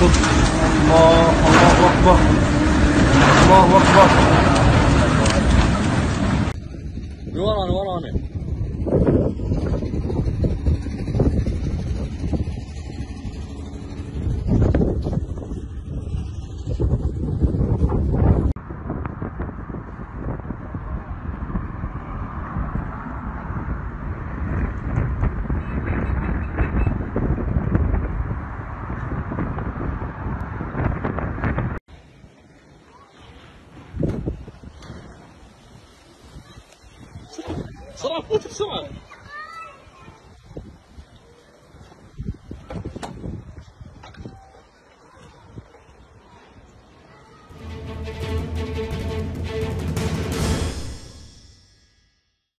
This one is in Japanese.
الله الله أكبر الله أكبر ورانا ورانا صراحة فوت بسرعة.